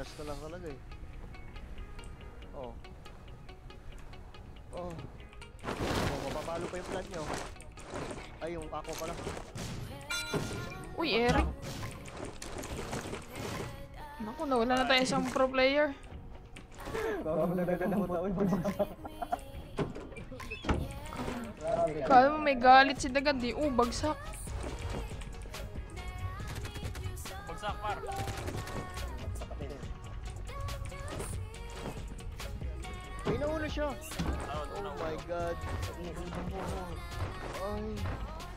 malas na lang talaga eh. Oh. Oh. Oh, mapapalo pa yung plan nyo. Ay, yung ako pala. Uy, Eric. Naku, nawala na tayo isang pro player. Kala mo may galit si Dagan, di oh, nauna siya. Oh, Oh my god. Ay.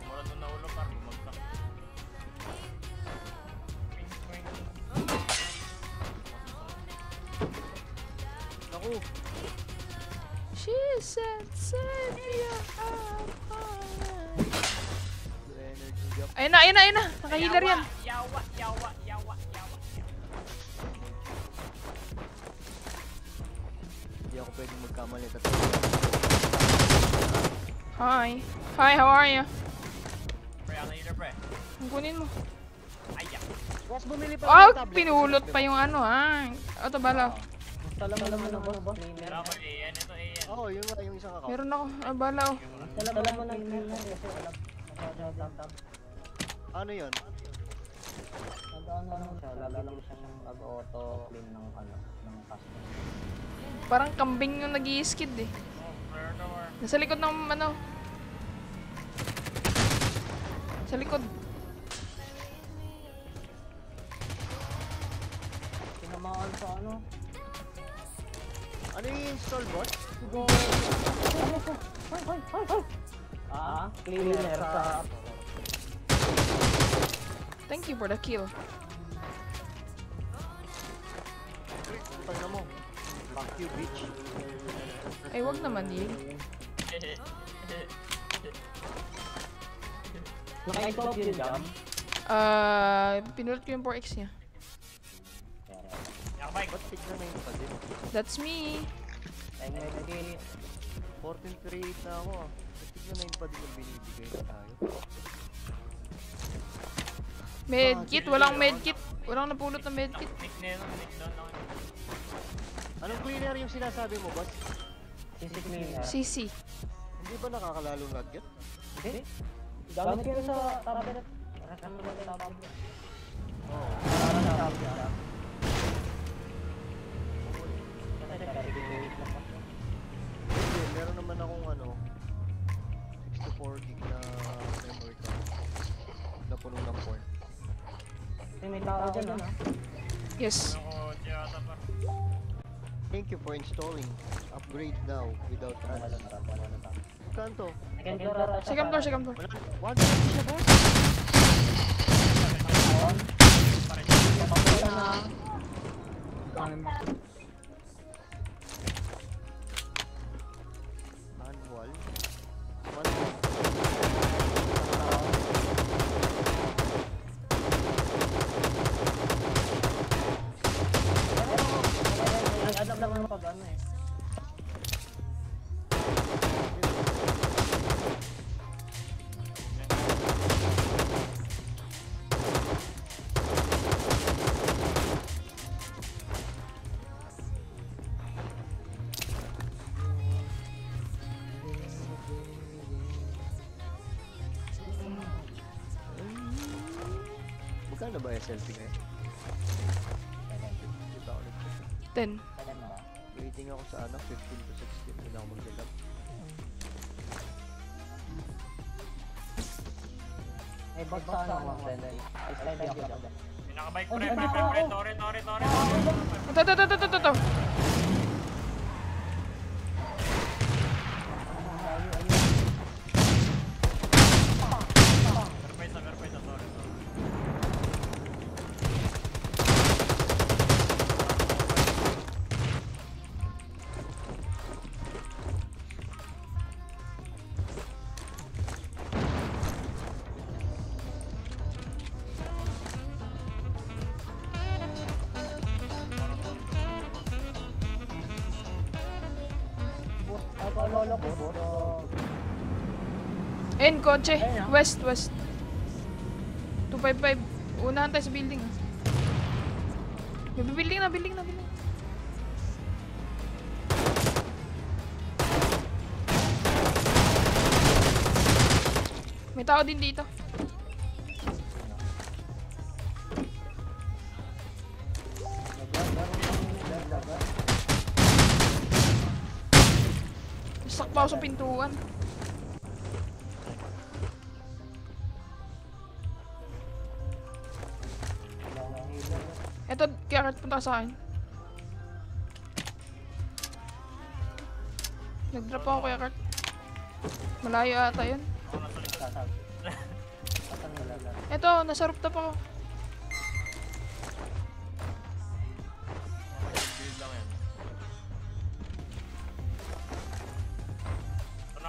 Mura doon na ulo par. Naku. She said, set me gap. Ayun na, ayun na, ayun na. Naka-healer yan. Yawa, yawa, yawa, yawa. Pwedeng magkamali. Hi. Hi, how are you? Pre, ano healer pre? Ang kunin mo. Ayak. Boss, bumili pa Oh, pinulot pa yung ano, ha. Ito bala. Salam mo naman ang boss. Wala ko AN, ito AN. Oo, oh, yung, yung isang account. Meron ako. Ah, bala, oh. Salam mo ng email mo kasi alam. Nagdaan Ano yun? ano siya, mag-auto clean ng ano, ng customer. Parang kambing yung nag skid eh. Nasa likod ng ano. Sa likod. Tinamaan sa ano. Ano yung install boss? Ah, cleaner sa Thank you for the kill. Mo. Wag naman yun. Naka-stop yun jam. Ah, pinulot ko yung 4x niya. Na yung pa din? That's me. Ay, may nagil. 1438 na ako ah. Ba't tignan na yung pa din ang binibigay na tayo? Medkit, walang medkit. Walang napulot na medkit. Anong cleaner yung sinasabi mo, boss? Sisi cleaner. CC. Hindi ba nakakalalo nugget? Hindi. Gamit ko sa tablet. Ano ba sa tablet? Oo. Yes. Ako, tiyata par. Thank you for installing. Upgrade now without Wala ads. na tao, wala na tao. Kanto? Second floor ata siya, Second floor, para- second floor. Wala. One minute siya, boss. Wala na. Magkano ba SLP ngayon? Hindi pa ako nag-check. 10. Kaya mo. Waiting ako sa ano, 15 to 16. Hindi na ako mag-set up. Eh, bag sa ano mga friend eh. Slide ako dyan. May nakabike pre, pre, pre, pre, tore, tore, tore. Ito, ito, ito, ito, ito, Ayun, kotse. West, west. 255. Unahan tayo sa building. ah. May building na, building na, building. May tao din dito. Ako sa pintuan. Eto, kaya kahit punta sa akin. Nag-drop ako kaya Kurt. Malayo ata yun. Ako nasa likod. Sasab.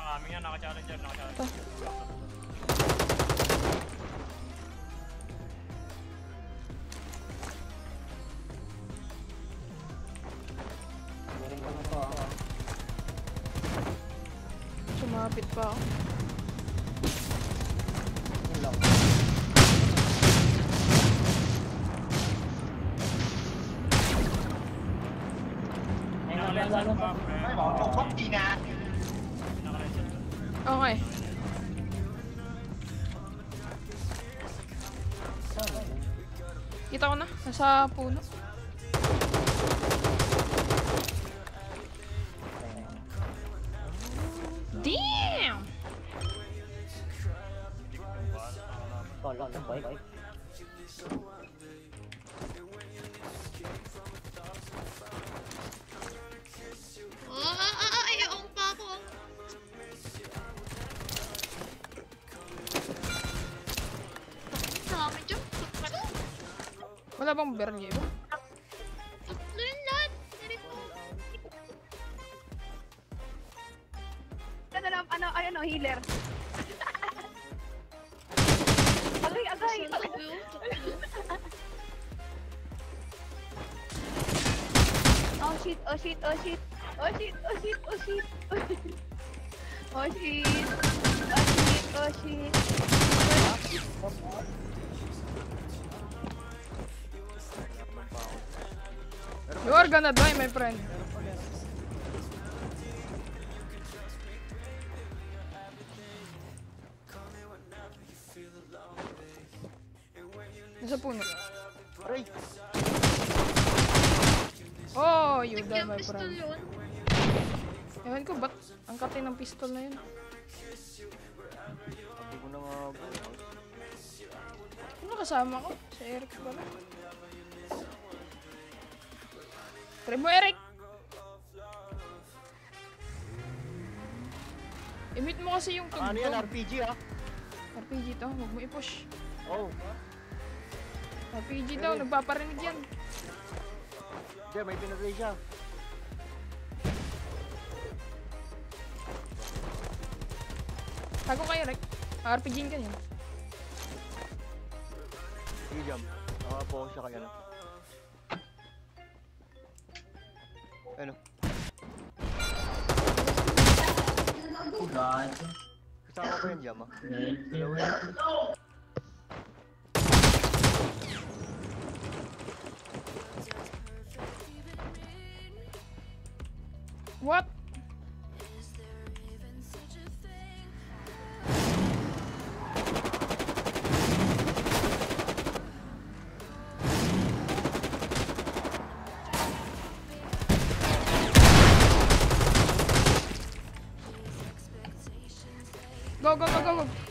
Lang yan. Na kami nga, naka-challenger, naka-challenger. Ko ako. Sumapit pa ako. Yun lang. Ko na. Nasa puno. Damn! Kala ng bike. Oh, Wala bang bernie ba? Tatlo yun lahat. Dari ko. Ano lang, ano, ay, ano, healer. agay, agay. Tatlo. Tatlo. Oh shit, oh shit, oh shit. Oh shit, oh shit, oh shit. Oh shit. Oh shit, oh shit. You are gonna die, my friend. Puno. Aray! Oh, you Tek die, yung my friend. Ewan ko, ba't ang katay ng pistol na yun? Hindi ko na nga. Ano kasama ko? Si Eric pala. Try mo, Eric! I-mute mo kasi yung Ano yan, tugtog. RPG ah? RPG to, huwag mo i-push. Oh, RPG daw, nagpaparinig yan. hindi, may pinatay siya. Tago kayo, Eric. RPG ka niya. Sige, jump. Nakapokus siya kaya na. Ano? Kasama ko yan, jam ah. Dalawa yan.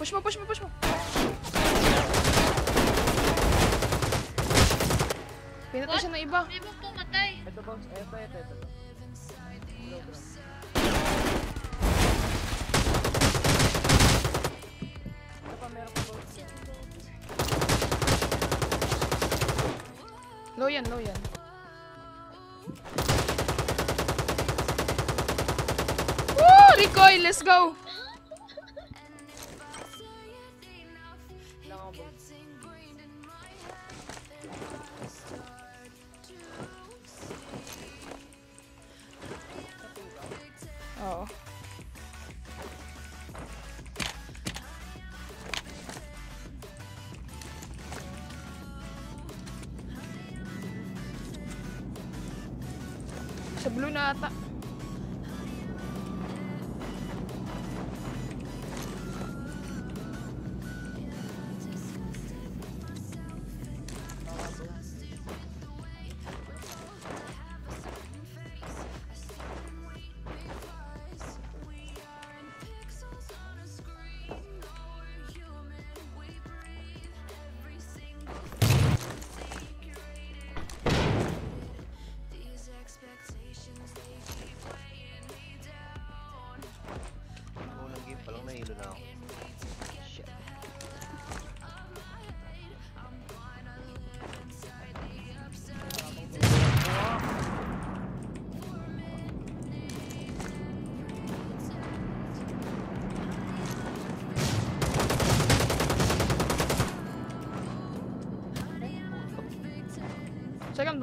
Push mo, push mo, push mo. Pinatay siya ng iba. May ibang pumatay. Ito boss, ito, ito, ito. Ito pa, meron pa boss. Low yan, low yan. Woo! Recoil, let's go! Blue na.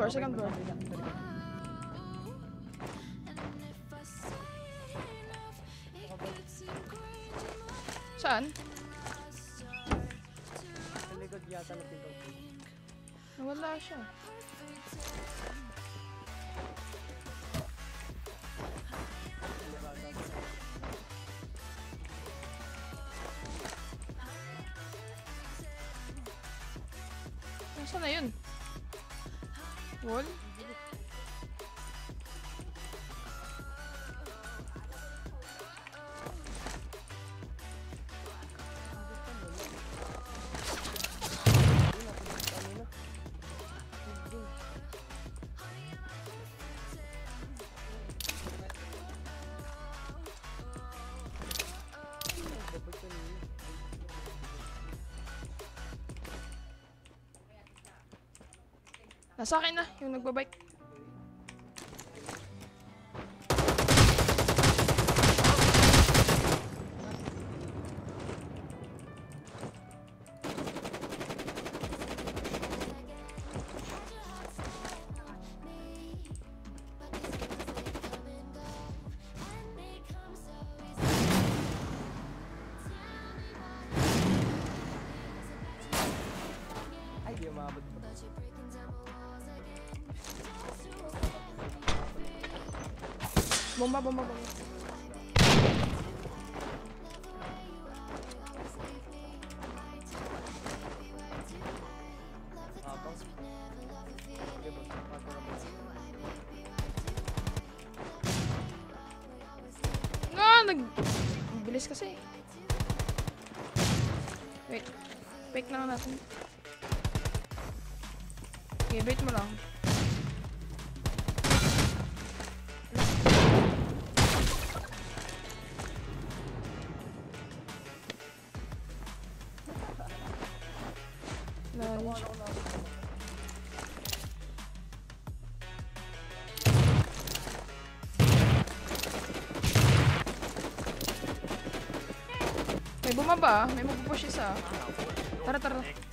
Floor, second floor. Saan? Sa likod yata na pinto. Nawala siya. Nasaan na yun? Olha. Nasa akin na, yung nagbabike. Bomba, bomba, bomba. Nga, nag... Ang Bilis kasi. Wait. Na lang natin. Okay, wait mo lang. May bumaba, may magpupush isa. Tara, tara.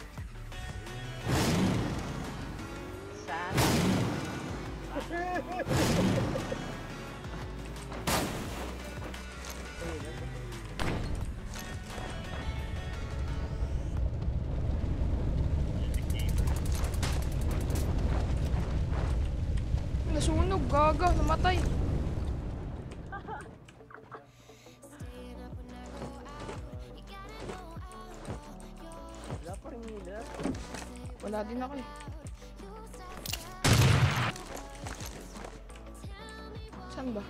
Gaga, namatay. Wala pa rin nila. Wala din ako eh. Saan ba?